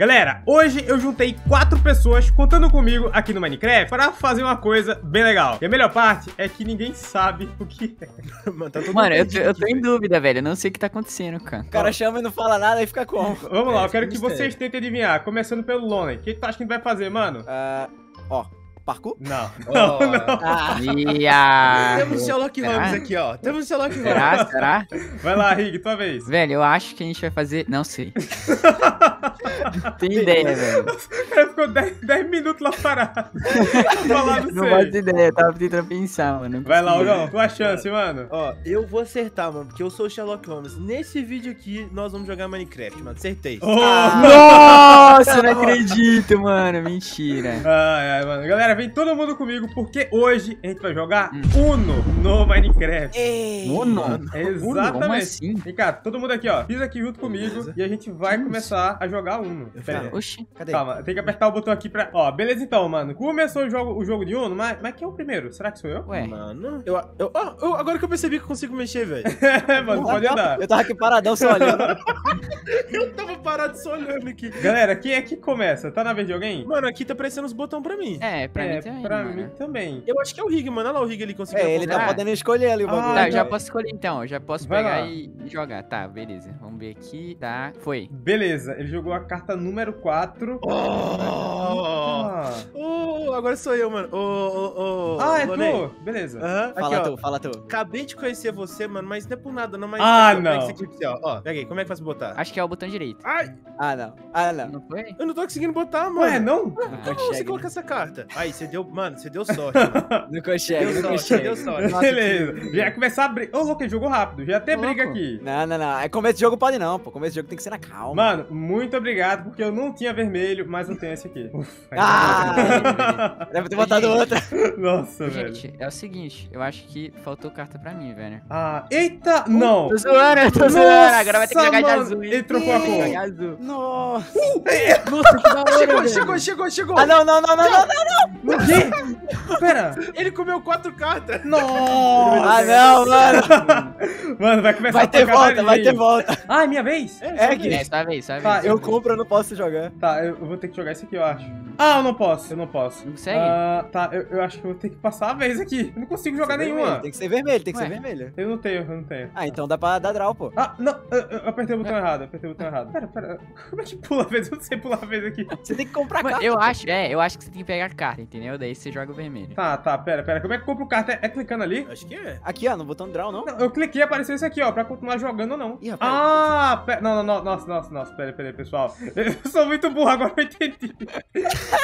Galera, hoje eu juntei quatro pessoas contando comigo aqui no Minecraft para fazer uma coisa bem legal. E a melhor parte é que ninguém sabe o que é. Mano, tá todo Mano, eu, tô- eu tô em dúvida, velho. Eu não sei o que tá acontecendo, cara. O cara chama e não fala nada e fica como? Vamos lá, É, eu quero que mistério. vocês tentem adivinhar, começando pelo Lonely. O que, que tu acha que a gente vai fazer, mano? Ah, ó, parkour? Não, não, não. Ah, E a... Temos o Sherlock Será? Holmes aqui, ó. Temos o Sherlock Holmes. Será? Será? Vai lá, Rig, tua vez. Velho, eu acho que a gente vai fazer... Não sei. Não Tem ideia, velho. O cara ficou 10, 10 minutos lá parado. Não Não faço ideia. Eu tava tentando pensar, mano. Não Vai lá. Ogão, tua chance, mano. Ó, eu vou acertar, mano, porque eu sou o Sherlock Holmes. Nesse vídeo aqui, nós vamos jogar Minecraft, mano. Acertei. Oh! Nossa, eu não acredito, mano. Mentira. Ai, ai, mano. Galera, vem todo mundo comigo porque hoje a gente vai jogar Uno no Minecraft. ei, Uno? É Uno? Como exatamente. assim? Vem cá, todo mundo aqui, ó. Pisa aqui junto comigo e a gente vai começar a jogar Uno. Eu Pera aí. Oxi. Cadê? Calma, tem que apertar o botão aqui pra. Ó, beleza então, mano. Começou o jogo, o jogo de Uno, mas, mas quem é o primeiro? Será que sou eu? Ué. Mano, eu, eu, ó, eu- agora que eu percebi que eu consigo mexer, velho. É, mano, pode andar. Eu tava aqui paradão só olhando. Eu tava parado só olhando aqui. Galera, quem é que começa? Tá na vez de alguém? Mano, aqui tá aparecendo os botões pra mim. É, pra é, mim também, pra mano. mim também. Eu acho que é o Rig, mano. Olha lá o Rig ali conseguindo É, ele tá Ah. podendo escolher ali o bagulho. Tá, Ah, já posso escolher então. eu Já posso Vai pegar lá. e jogar. Tá, beleza. Vamos ver aqui. Tá, foi. Beleza, ele jogou a carta número 4. Oh, Ah, oh, agora sou eu, mano. Ô, ô, ô. ah é tu? Beleza. Aham, aqui, Fala ó. tu, fala tu. Acabei de conhecer você, mano, mas não é por nada, não. Mas Ah, não. esse aqui pra você, ó. Ó, pega aí, como é que faz pra botar? Acho que é o botão direito. Ai, Ah, não. Ah, não. Não foi? eu não tô conseguindo botar, mano. Ué, não? Não Como você consegue. coloca essa carta? Aí, você deu. Mano, você deu sorte. mano. Não consegue, Deu não consegue. deu sorte. Nossa, Beleza. que- Já ia começar a briga. Ô, louco, ele jogou rápido. Já ia ter Ô, briga louco. aqui. Não, não, não. É começo de jogo pode não, pô. Começo de jogo tem que ser na calma. Mano, muito obrigado, porque eu não tinha vermelho, mas eu tenho esse aqui. Ufa, Ah! Deve ter botado outra. Nossa, velho. Gente, é o seguinte. Eu acho que faltou carta pra mim, velho. Ah, eita, não. Tô zoando, eu tô Nossa, zoando. Agora vai ter que jogar de azul, hein? ele trocou a cor. Nossa. Nossa, que da hora, Chegou, chegou, chegou, chegou. Ah, não, não, não, não, não. não. O quê? Pera. Ele comeu quatro cartas. Nossa. Ah, não, mano. Mano, vai começar Vai a ter tocar volta, vai ter volta. Ah, é minha vez? É, Gui. É, sua vez, sua Tá, vez. Eu compro, eu não posso jogar. Tá, eu eu vou ter que jogar esse aqui, eu acho. Ah, eu não posso, eu não posso. Não consegue? Ah, tá, eu, eu acho que eu vou ter que passar a vez aqui. Eu não consigo jogar Tem nenhuma. vermelho, Tem que ser vermelho, tem que Ué. ser vermelho. Eu não tenho, eu não tenho. Ah, então dá pra dar draw, pô. Ah, não, eu, eu apertei o botão errado, eu apertei o botão errado. Pera, pera, como é que pula a vez? Eu não sei pular a vez aqui. Você tem que comprar Mano, carta. eu acho, é, eu acho que você tem que pegar a carta, entendeu? Daí você joga o vermelho. Tá, tá, pera, pera, como é que compra o carta? É, é clicando ali? Acho que é. Aqui, ó, no botão draw, não? Não, eu cliquei e apareceu isso aqui, ó, pra continuar jogando ou não. Ih, rapaz. Ah, pera, não, não, não, nossa, nossa, nossa, pera, pera, pessoal. Eu sou muito burro, agora eu entendi.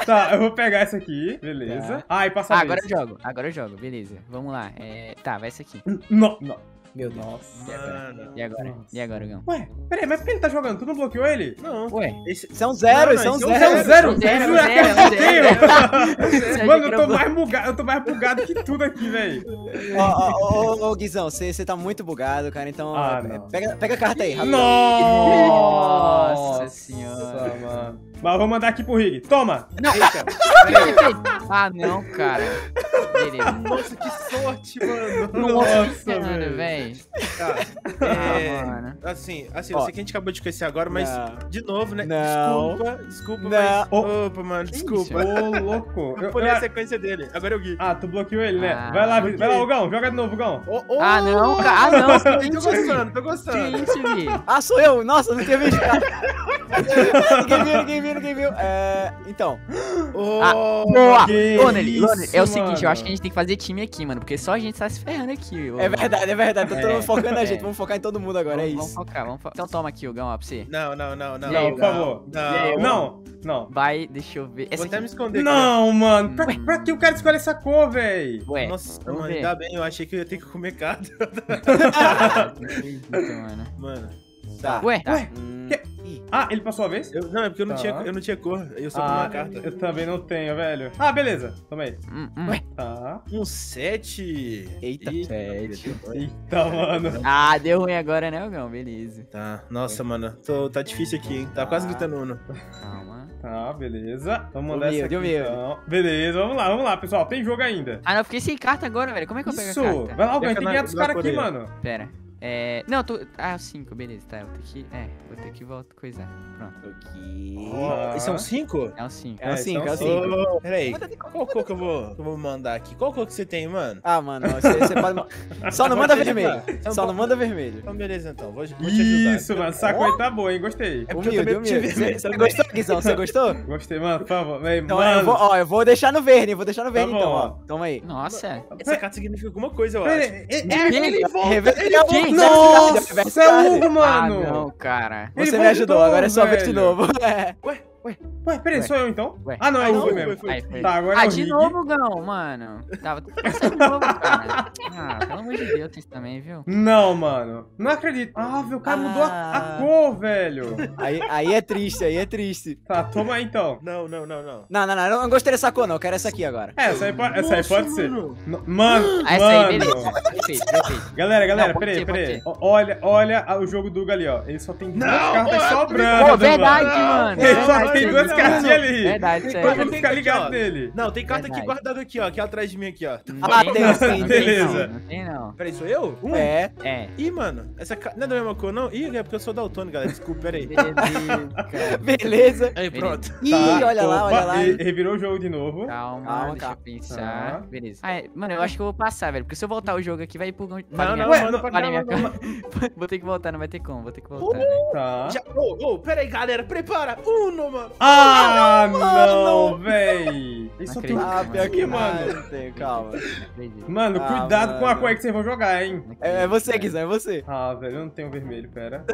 Tá, eu vou pegar essa aqui, beleza. Ah, e passa a Ah, agora eu jogo, agora eu jogo, beleza. Vamos lá. É... Tá, vai essa aqui. Não, não. Meu Deus. Nossa. Mano. E agora? Nossa. E agora, Gão? Ué, peraí, mas por que ele tá jogando? Tu não bloqueou ele? Não. Ué, Esse... Isso é um zero, Não, isso é um não, Você é um zero. zero? Zero, juro que zero, eu zero. tenho. Você Mano, eu tô mais bugado, eu tô mais bugado que tudo aqui, velho. Ô, ô, Guizão, você você tá muito bugado, cara, então... Ah, é, não. Pega, pega a carta aí, rapidão. Nossa, Nossa senhora. mano. Mas eu vou mandar aqui pro Rig. Toma! Eita. Ah, não, cara. Beleza. Nossa, que sorte, mano. Nossa, Mano, velho. Tá. Ah, É... mano. Assim, assim, eu Ó. sei que a gente acabou de conhecer agora, mas Não. de novo, né? Não. Desculpa, desculpa, Não. mas... Ô. Opa, mano, Que desculpa. Ô, louco. Eu Eu- pulei eu- a sequência dele. Agora eu Gui. Ah, tu bloqueou ele, né? Ah, vai lá, bloqueei. vai lá, Gão. Joga de novo, Gão. Ô, ô, Ah, não, cara. Ah, não. Tô Que gostando, tô Que gostando. isso, Vi? Ah, sou eu! Nossa, não tinha visto. ninguém viu, ninguém viu, ninguém viu. É, então, Ô, Ah, Boa! que Lonely, é o seguinte. Eu acho que a gente tem que fazer time aqui, mano, porque só a gente tá se ferrando aqui. ô, é verdade, é verdade. Tá todo mundo É, focando na é. gente. Vamos focar em todo mundo agora, é Vamos, vamos isso. focar, vamos focar. Então toma aqui o Gão, ó, pra você. Não, não, não, não. E aí, Não, por favor. Não. Não, não. Vai, deixa eu ver. Essa Vou até me esconder. Não, mano. Pra, pra que o cara escolhe essa cor, véi? Ué. Nossa, vamos mano, ver. ainda bem, eu achei que eu ia ter que comer acredito, mano. Mano. Tá. Ué, Ué, Hum, que- ih, Ah, ele passou a vez? Eu, não, é porque eu não, Tá. tinha, eu não tinha cor. Eu só Ah, uma carta. eu também não tenho, velho. Ah, beleza. Toma aí. hum, hum. Tá. Um 7. Eita. Sete. Eita, mano. Ah, deu ruim agora, né, Gão? Beleza. Tá, nossa, mano. Tô, tá difícil aqui, hein? Tá quase Ah. gritando Uno. Calma. Tá, beleza. Vamos mandar essa aqui, então. Beleza, vamos lá, vamos lá, pessoal. Tem jogo ainda. Ah, não, eu fiquei sem carta agora, velho. Como é que eu pego Isso. a carta? Vai lá, Gão. Tem que ganhar dos caras aqui, mano. Pera. É. Não, eu tô. Ah, 5, beleza, tá. Eu tenho que. É, vou ter que voltar coisar. Pronto. Aqui. Ó. Esse é um 5? É um 5. É É, 5, é então o sim. 5. Peraí, qual cor que eu vou, que eu vou mandar aqui? Qual cor que você tem, mano? Ah, mano, você, você pode. Só não manda vermelho. então. Só não manda vermelho. Então, beleza, então. Vou, vou te ajudar. Isso, mano. Essa coisa tá boa, hein? Gostei. É porque eu Humilde, também humilde. tive Você você gostou, Guizão? Você gostou? Gostei, mano. Por favor. Então mano. eu vou, ó, eu vou deixar no verde, eu vou deixar no verde Tá então, bom. ó. Toma aí. Nossa. Essa carta significa alguma coisa, eu acho. aí, é- Ele- ele volta. Reverse Ele card, reverse Nossa, é card. Hugo, mano. Ah, não, cara. Ele Você me ajudou, voltou, agora é só ver de novo. É. Ué, peraí, sou eu então? Ué. Ah, não, é Ah, o foi, mesmo. foi. Foi. Tá, agora Ah, é o de novo, Gão, mano. Tava passando de novo, cara. Ah, pelo amor de Deus, vocês também, viu? Não, mano. Não acredito. Ah, velho, o cara mudou a, a Ah. cor, velho. Aí, aí é triste, aí é triste. Tá, toma aí então. Não, não, não, não. Não, não, não, eu não gostei dessa cor, não. Eu quero essa aqui agora. É, essa aí, pode- essa aí pode ser. mano. No- Mano, Ah, essa aí, beleza. Perfeito, perfeito. Galera, galera, Não, peraí, ser, peraí. Olha, olha o jogo do Hugo ali, ó. Ele só tem duas cartas sobrando, Pô, verdade, mano. mano. Ele só tem duas não, cartinhas ali. Verdade, Tem sério. ficar ligado nele. Não, tem carta aqui guardada aqui, ó. Aqui atrás de mim, aqui, ó. Ah, tem sim, beleza. Não, não tem não. Peraí, sou eu? Um? É. É. Ih, mano, essa não é da mesma cor, não? Ih, é porque eu sou daltônico, galera. Desculpa, peraí. Beleza. Aí, pronto. Ih, Tá, olha lá, olha lá. Ele revirou o jogo de novo. Calma, Calma, deixa eu pensar. Tá. Beleza. Ah, é, mano, eu acho que eu vou passar, velho. Porque se eu voltar o jogo aqui, vai ir pro. Não, Não, cara. Vou ter que voltar, não vai ter como. Vou ter que voltar. Tá. Já... Ô, ô, peraí, galera. Prepara. Uno, mano. Ah, não, mano. véi. Só tem acredito. Ah, pior que mano. não, tem, calma. Mano, Ah, cuidado com a mano. cor aí que vocês vão jogar, hein. É, é você. Guizão, é você. Ah, velho, eu não tenho vermelho, pera.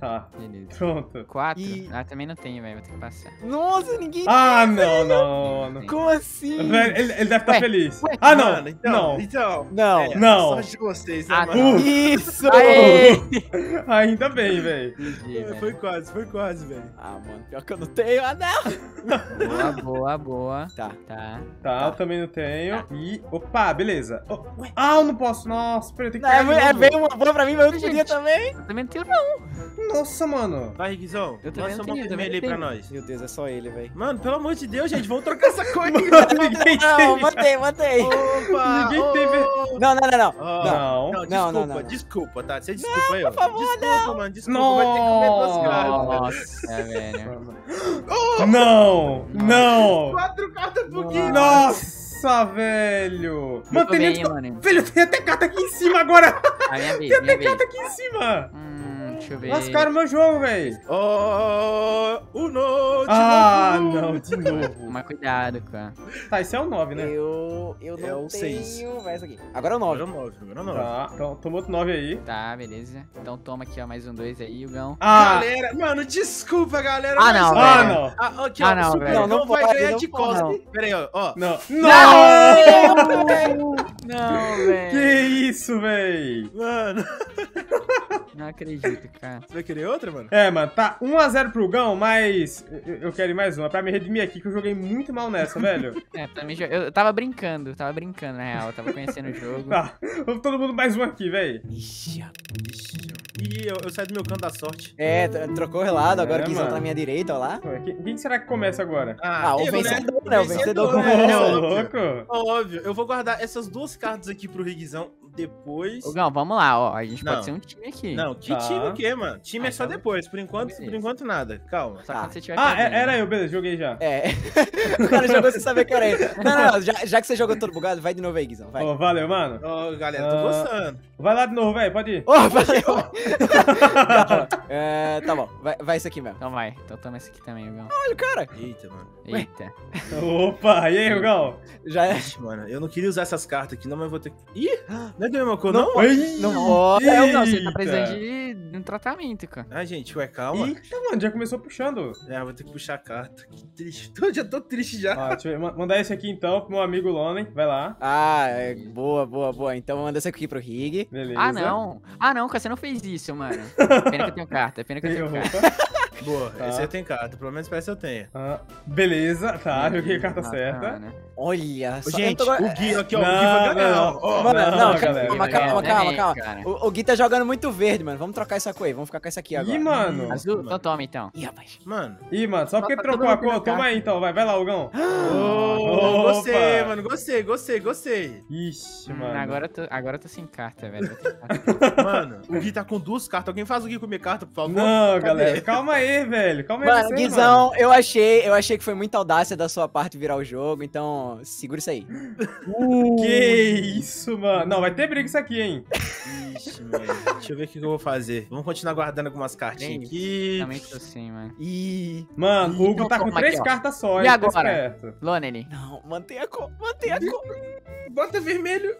Tá, Beleza. pronto. Quatro? E- Ah, também não tenho, velho. Vou ter que passar. Nossa, ninguém. Ah, não, não, não. Como assim? Velho, ele, ele deve estar Ué, feliz. ué. Ah, não, Mano, então, não. Então. Não. é, Não. Sorte de vocês, né, Ah, mano? Isso! Aê! Ainda bem, velho. É, velho. Foi quase, foi quase, velho. Ah, mano, pior que eu não tenho. Ah, não! Boa, boa, boa. Tá. Tá. Tá, eu também não tenho. E. Opa, beleza. Oh. Ah, eu não posso. Nossa, peraí, tenho que É, de é novo. bem uma boa pra mim, mas eu não podia também. Eu também não tenho, não. Nossa, mano. Vai, Guizão. Eu também Lança não uma tenho, eu também vermelha aí não pra tenho. nós. Meu Deus, é só ele, velho. Mano, pelo amor de Deus, gente, vamos trocar essa aí. Ninguém Não, tem. mantei, mantei. Opa! Ninguém ô, Não, não, não, não. Não. Não, Não, desculpa, não, não, não. desculpa, tá? Você desculpa aí, ó. por favor, desculpa, mano, desculpa. Vai ter que comer duas cartas. Nossa, velho. Não, não. Quatro cartas pro Gui. Nossa, velho. Mano, tem bem, menos... mano. Velho, tem até carta aqui em cima agora. A minha vez, Tem até minha vez. carta aqui em cima. Hum, deixa eu ver. Lascaram meu jogo, velho. Oh, Uno, de Ah, novo. não, de novo. Toma cuidado, cara. Tá, isso é o 9, né? Eu, eu não É o tenho. seis. Vai, essa aqui. Agora é o 9. Agora é o nove, agora é o nove. Tá, então toma outro 9 aí. Tá, beleza. Então toma aqui, ó, mais um dois aí, Hugão. Ah, Galera, mano, desculpa, galera. Ah, mas- não, ah, velho. não. Ah, aqui, Ah, ó, não, o Super velho. não, Não vai ganhar não de não. Pera aí, ó. ó. Não. Não, Não! velho. Que isso, véi? Mano, Não acredito, cara. você vai querer outra, mano? É, mano, tá 1x0 pro Gão, mas eu, eu quero ir mais uma. Pra me redimir aqui, que eu joguei muito mal nessa, velho. É, também jo- eu, eu tava brincando, tava brincando, na real. Eu tava conhecendo o jogo. Tá, vamos todo mundo mais um aqui, véi. Ixi, Ih, eu, eu saí do meu canto da sorte. É, tro- trocou o lado, agora É, o Guizão tá na minha direita, ó lá. Quem, quem será que começa agora? Ah, o eu, vencedor, né? O vencedor né? começa. É Ô, óbvio. louco. Óbvio, eu vou guardar essas duas cartas aqui pro Riguizão depois. Hugão, vamos lá, ó. A gente Não. pode ser um time aqui. Não, que Tá. time o quê, mano? Time Ah, é só então- depois, por enquanto, por enquanto nada. Calma. Só Tá. quando você tiver Ah, é- era eu, beleza, joguei já. É. o cara jogou sem saber que era ele. Não, não, não. Já, já que você jogou todo bugado, vai de novo aí, Guizão. Vai. Ô, valeu, mano. Ó, galera, tô Ah. gostando. Vai lá de novo, velho, pode ir. Ô, valeu. Tá, é, tá bom, vai, vai isso aqui mesmo. Então vai. Então toma esse aqui também, Hugão. Olha o cara. Eita, mano. Eita. Opa, e aí, Rugão? Já é. Ixi, mano, eu não queria usar essas cartas aqui, não, mas vou ter que. Ih, não é da mesma cor, não? Não. É, Hugão, você tá eita. precisando de um tratamento, cara. Ah, gente, ué, calma. Eita, mano, já começou puxando. É, vou ter que puxar a carta. Que triste. Tô, já tô triste já. Ah, deixa eu mandar esse aqui então pro meu amigo Lonen. Vai lá. Ah, é, boa, boa, boa. Então manda essa aqui pro Rig. Beleza. Ah, não. Ah, não, cara, você não fez isso, mano. Pena que eu tenho carta, pena que eu tenho carta. Boa, Tá. esse aí tem carta. Pelo menos parece que eu tenho. Ah, beleza, tá, joguei a carta certa. Bacana. Olha só. Gente, tô- o Gui aqui, ó. Não, o Gui vai ganhar. não. ó. Mano, Não, não, galera. calma, calma, calma, calma. cara. O, o Gui tá jogando muito verde, mano. Vamos trocar essa cor aí. Vamos ficar com essa aqui agora. Ih, mano. Azul? Então toma, então. Ih, rapaz. Mano. Ih, mano, só porque Tá trocou a cor, toma aí então, vai, vai lá, Hugão. Ô, gostei, mano. Gostei, gostei, gostei. Ixi, Hum, mano. Agora, eu tô, agora eu tô sem carta, velho. Mano, o Gui tá com duas cartas. Alguém faz o Gui comer carta, por favor? Não, Cadê? galera, calma aí, velho. Calma aí, Mano, você, Guizão, eu achei, eu achei que foi muita audácia da sua parte virar o jogo, então segura isso aí. Que isso, mano. Não, vai ter briga isso aqui, hein. Ixi, mano. Deixa eu ver o que eu vou fazer. Vamos continuar guardando algumas cartinhas aqui. Também tô sem, mano. Ih. Mano, o Hugo Então tá com toma três aqui, cartas só, E hein, tá agora? esperto. Lonely. Não, mantenha a cor, mantenha a cor. Bota vermelho.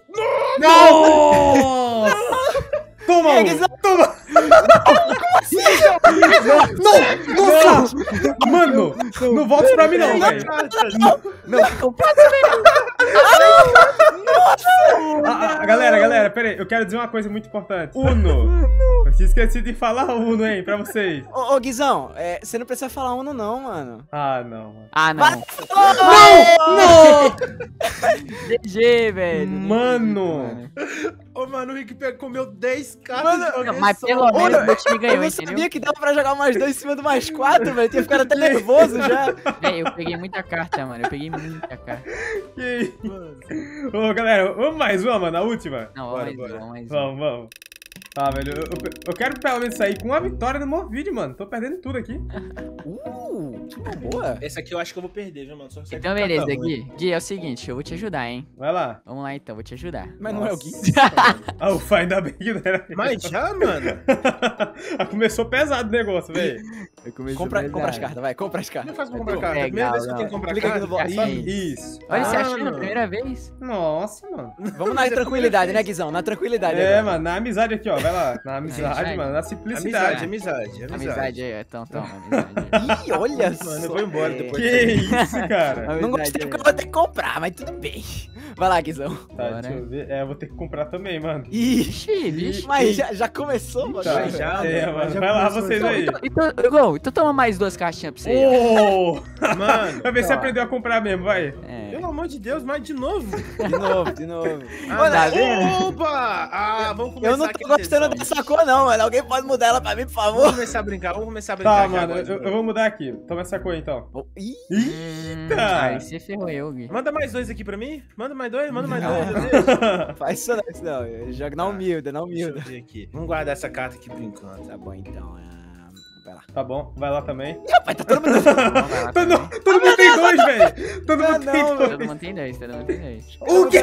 Nossa! Toma, E aí, Hugo, Guizão? toma! Não! Nossa! Mano, não volta pra mim não, velho. Cartas. Não, ficou Ah, galera, galera, pera aí, eu quero dizer uma coisa muito importante. Uno! Eu tinha esquecido de falar Uno, hein, pra vocês. Ô, ô Guizão, é, você não precisa falar Uno não, mano. Ah, não, mano. Ah, não. Não! GG, velho. Mano! Ô, mano, o Rick comeu 10 cartas Mano, de uma Não, vez mas só. pelo menos Olha, o meu time Eu ganhou, não entendeu? sabia que dava pra jogar mais dois em cima do mais quatro, velho. Tinha ficado até nervoso já. Véi, eu peguei muita carta, mano. Eu peguei muita carta. Que isso? Mano. Ô, galera, vamos mais uma, mano, a última? Não, Bora, mais bora. um, vamos mais. Vamos, vamos. Ah, velho, eu, eu- eu quero pelo menos sair com uma vitória no meu vídeo, mano. Tô perdendo tudo aqui. Uh, que uma boa. Esse aqui eu acho que eu vou perder, viu, mano? Então, tá beleza. Gui. Gui, é o seguinte, eu vou te ajudar, hein? Vai lá. Vamos lá, então, vou te ajudar. Mas não é o Gui. Ah, ufa, ainda bem que não era. Mas já, mano? Ah, Começou pesado o negócio, velho. Eu comecei Compra, compra as cartas, vai, compra as Como cartas. faz pra comprar Pô, carta? legal, Primeira vez que eu tenho que não. comprar Clica aqui carta. no botão. Aí. Isso. Olha, você Ah, achando a mano. primeira vez? Nossa, mano. Vamos na tranquilidade, né, Guizão? Na tranquilidade. É, mano, na amizade aqui, ó. Vai lá. Na amizade, Amizade. mano. Na Amizade, simplicidade. amizade, amizade. Amizade aí, então, toma, amizade. Ih, olha só. Mano, eu vou embora é. depois. Que isso, cara? Não gostei porque eu vou ter que comprar, mas tudo bem. Vai lá, Guizão. Tá, Bora. deixa eu ver. É, eu vou ter que comprar também, mano. Ixi, bicho. mas já, já começou, mano. Tá, já, é, mano, mano. já Vai lá, vocês já. aí. Então, então, Gol, então toma mais duas caixinhas pra você. Ô! Mano, Vai ver se Tá. aprendeu a comprar mesmo, vai. É. pelo amor de Deus, mas de novo. De novo, de novo. Ah, Mano, tá vendo? Opa! Ah, vamos começar eu não tô gostando dessa cor, não, mano. Alguém pode mudar ela pra mim, por Vamos favor? começar a brincar, vamos começar a brincar Tá, aqui mano, agora eu, eu vou mudar aqui. Toma essa cor então. Oh, Ih, Hum, Eita! Aí você ferrou eu, Gui. Manda mais dois aqui pra mim? Manda mais dois, manda mais Não. dois. Deus. faz isso não, isso não. Joga na humilde, na Deixa eu humilde. ver aqui. Vamos guardar essa carta aqui por enquanto. Tá bom, então. ah, Vai lá. Tá bom, vai lá também. Rapaz, tá todo mundo... Vamos Todo, todo mundo tem dois, velho. Todo mundo tem não, dois. Todo mundo tem dois, todo mundo tem dois. O quê?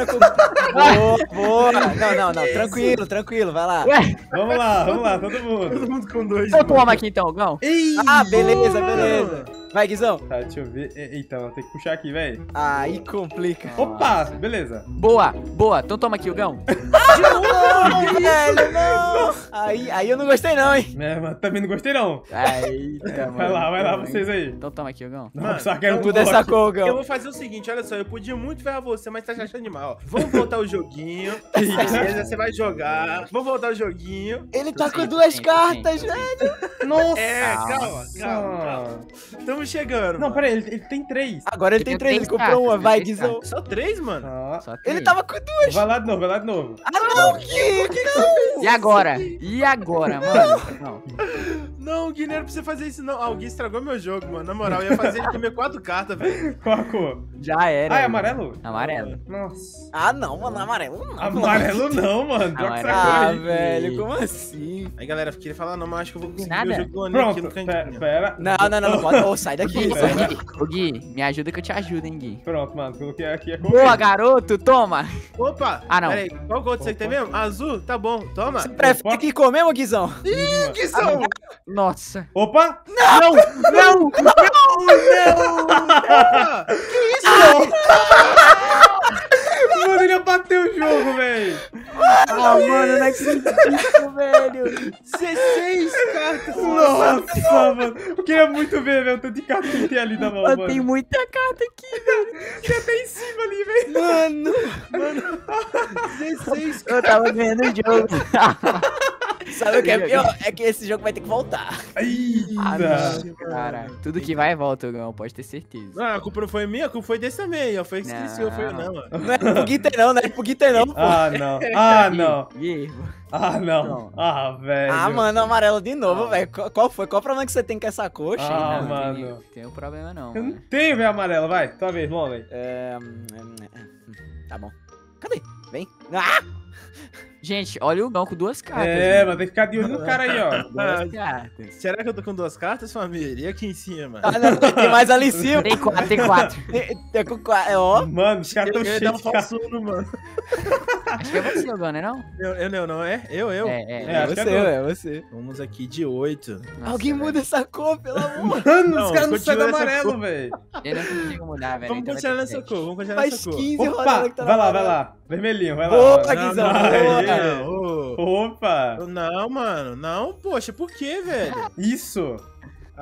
Boa, boa. Não, não, não. Tranquilo, tranquilo. Vai lá. Ué, Vamos lá, vamos lá, todo mundo. Todo mundo com dois. então toma aqui então, Gão. Ah, beleza, beleza. Vai, Guizão. Tá, deixa eu ver. E- Eita, mano, tem que puxar aqui, velho. Aí complica. Opa, beleza. Boa, boa. Então toma aqui o Gão. Não, velho, não. Aí, aí eu não gostei não, hein. É, mas também não gostei não. Eita, Vai lá, vai lá, vocês aí. Então toma aqui o Gão. Não, Mano, só quero Tu tudo dessa aqui. cor, Eu Gão. vou fazer o seguinte, olha só, eu podia muito ferrar você, mas tá achando demais, ó. Vamos voltar o joguinho. Beleza, você vai jogar. Vamos voltar o joguinho. Ele tá com duas cartas, velho. Nossa! É, calma, calma, calma. Estamos chegando. Não, peraí, ele, ele tem três. Agora ele Eu tem três, ele comprou cartas, uma. eu Vai, Guizão. Só três, mano? Ah, Só Ele três. tava com duas. vai lá de novo, vai lá de novo. Ah, não, que? E agora? E agora, mano? Não. Não, Gui, não era pra você fazer isso, não. Ah, o Gui estragou meu jogo, mano. Na moral, eu ia fazer ele comer quatro cartas, velho. Qual a cor? Já era. Ah, é amarelo? Amarelo. Nossa. Ah, não, mano, amarelo não. Amarelo não, mano. Amarelo. Ah, aí. velho, como assim? Aí, galera, queria falar, não, mas acho que eu vou conseguir Nada. o jogo do Oni aqui no Pronto, pera, cantinho. pera. Não, não, não, não pode. Ô, sai daqui. Sai daqui. Gui, ô, Gui, me ajuda que eu te ajudo, hein, Gui. Pronto, mano, coloquei aqui a cor. Boa, garoto, toma. Opa! Ah, não. Peraí, qual cor você tem mesmo? Azul? Tá bom, toma. Você prefere que comer, ô, Guizão? Que são? Nossa. Opa! Não, não, Opa! Mano, ele bateu o jogo, velho. Ah, mano, não acredito, velho. 16 cartas! Nossa, mano. Eu queria muito ver, velho, o tanto de carta que tem ali na mão, mano. tenho muita carta aqui, velho. Tem até em cima ali, velho. Mano. 16 Eu tava ganhando o jogo. Sabe o que é pior? É que esse jogo vai ter que voltar. Ah, Eita. não, cara. Tudo que vai volta, Gão, pode ter certeza. Ah, a culpa não foi minha, a culpa foi desse também, ó. Foi esqueci, Não. foi eu não, mano. Não é pro Guiter não, não é pro não, pô. Ah, não. Ah, não. Ih, Ah, não. Não. Ah, velho. Ah, mano, amarelo de novo, Ah. velho. Qual qual foi? Qual o problema que você tem com essa coxa? Ah, não, mano. Tem, tem um problema não, Eu não mano. tenho, velho, amarelo. Vai, tua vez, Lonely. É, hum, hum, hum, Tá bom. Cadê? Vem. Ah! Gente, olha o Gão com duas cartas. É, mano. mas tem que ficar de olho no cara aí, ó. Duas cartas. Será que eu tô com duas cartas, família? E aqui em cima? Ah, não, tem mais ali em cima. Tem quatro, tem quatro. Tem, tem com quatro. É, ó. Mano, os caras Eu tão um cheios de cara. falso uno, mano. Acho que é você, Gão, né não? Eu, eu não, não é? Eu, eu? É, é. É, acho que você, é é você. Vamos aqui de oito. Nossa, Alguém velho. muda essa cor, pelo amor. Mano, Não, os caras não saem do amarelo, velho. Eu não consigo mudar, velho. Vamos então continuar nessa cor, vamos continuar Faz nessa cor. 15 Opa, rodadas que tá vai lá, vai amarela. lá. Vermelhinho, vai lá. Boa, mano. Guizão, Não, ô. Opa, Não, mano, não, poxa, por que, velho? isso.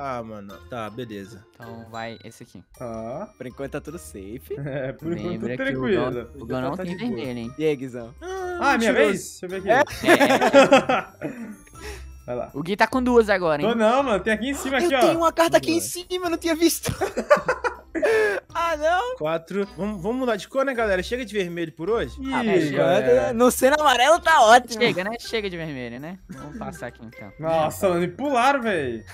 Ah, mano, tá, beleza. Então vai esse aqui. Tá. Por enquanto tá tudo safe. É, por enquanto Lembra que o tranquilo. O Gão não Tá tem vermelho, hein? E aí, Guizão? Ah, minha mentiroso. vez? Deixa eu ver aqui. É? É, é. Vai lá. O Gui tá com duas agora, Tô hein? não, mano. Tem aqui em cima, aqui, Eu ó. tenho uma carta aqui em cima, eu não tinha visto. ah, não. Quatro. Vamos, vamos mudar de cor, né, galera? Chega de vermelho por hoje? Ah, Ih, galera. No sendo amarelo tá ótimo. Chega, né? Chega de vermelho, né? Vamos passar aqui então. Nossa, me pularam, velho.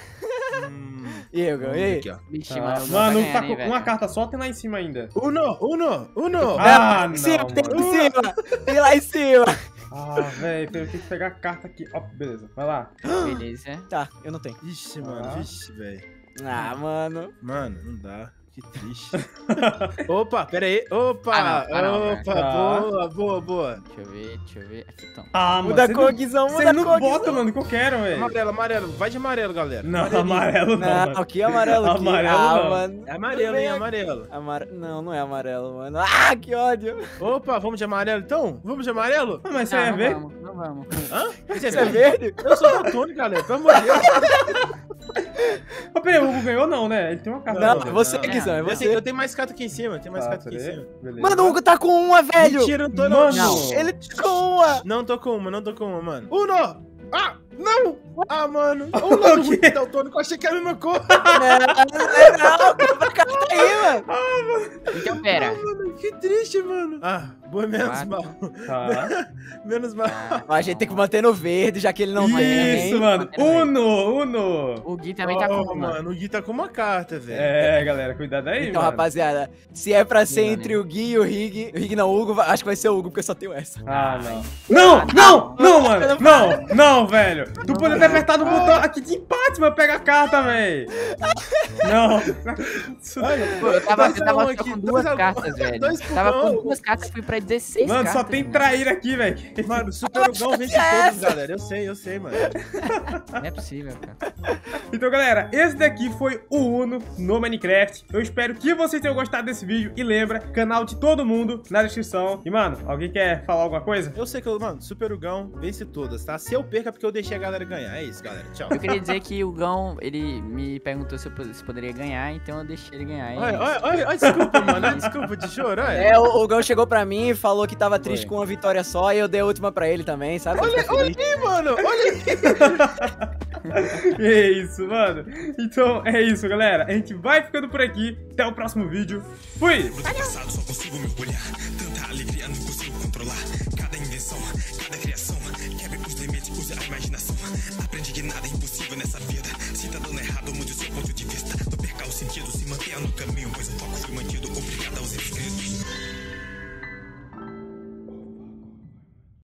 Hum, E E aqui, ó. Vixe, Ah, mano. mano, tá tá com uma velho? carta só, tem lá em cima ainda. Uno, uno, uno. Ah, cima, não, tem mano. em cima. Tem lá em cima. Ah, velho, eu tenho que pegar a carta aqui. Ó, beleza, vai lá. Beleza. Tá, eu não tenho. Ixi, mano, Ah. vixe, velho. Ah, mano. Mano, não dá. Que triste. Opa, pera aí. Opa, Ah, não, ah, não, opa, né? boa, boa, boa. Deixa eu ver, deixa eu ver. Aqui, então. Ah, mano. Muda a você não- Você muda a não cor, bota, mano, que eu quero, velho. Amarelo, amarelo. Vai de amarelo, galera. Não, Amarelinho. amarelo não, Não, é amarelo. Aqui. Amarelo ah, não. mano. É amarelo, hein? Amarelo. Amar... Não, não é amarelo, mano. Ah, que ódio. Opa, vamos de amarelo então? Vamos de amarelo? Ah, mas aí Não, é não verde? vamos, não vamos. Hã? Isso é verde? Eu sou daltônico, galera. Pelo amor de Deus. Mas peraí, o Hugo ganhou não, né? Ele tem uma carta. Não, é fazer. você, não. Guizão, é Eu tenho, você. eu tenho mais carta aqui em cima. Tem mais Tá, carta aqui em cima. Beleza. Mano, o Hugo tá com uma, velho. Mentira, não tô não. Mano. Não. Ele tá com uma. Não tô com uma, não tô com uma, mano. Uno! Ah, não! Ah, mano. Um lado quê? muito daltônico, eu achei que era a mesma cor. Não, não, compra a carta aí, mano. Então, pera. Mano, que triste, mano. Ah, boa, menos Quatro. mal. Tá. Menos mal. Ah, a gente tem que manter no verde, já que ele não tem. Isso, mano. Aí. Uno, Uno. O Gui também tá com Oh, uma. mano, o Gui tá com uma carta, velho. É, galera, cuidado aí, Então, mano. rapaziada, se é pra ser entre o Gui e o Rig, o Rig não, o Hugo, vai- acho que vai ser o Hugo, porque eu só tenho essa. Ah, não. Não, não, não, mano. Não, não, velho. Tu poderia ter apertado o botão aqui de empate, mas pega a carta, velho. Não. Pô, eu tava, eu tava um só aqui, com duas cartas, velho. Dois pro Tava com duas cartas, fui pra 16 Mano, cartas. só tem mano. traíra aqui, velho. Mano, Super Gão vence é todos, galera. Eu sei, eu sei, mano. Não é possível, cara. Então, galera, esse daqui foi o Uno no Minecraft. Eu espero que vocês tenham gostado desse vídeo. E lembra, canal de todo mundo na descrição. E, mano, alguém quer falar alguma coisa? Eu sei que, eu, mano, Super Gão vence todas, tá? Se eu perco é porque eu deixei a galera ganhar. É isso, galera. Tchau. Eu queria dizer que o Gão, ele me perguntou se eu poderia ganhar, então eu deixei ele ganhar. é Olha, olha, olha, olha, desculpa, mano. Desculpa de senhor, é. o, o Gão chegou pra mim e falou que tava triste Oi. com uma vitória só e eu dei a última pra ele também, sabe? Olha, olha aí, mano, olha aí. é isso, mano. Então é isso, galera. A gente vai ficando por aqui. Até o próximo vídeo. Fui! Aprende que nada é impossível nessa vida. Se tá dando errado, mude o seu ponto de vista. Não perca o sentido, se mantenha no caminho, pois o foco foi mantido.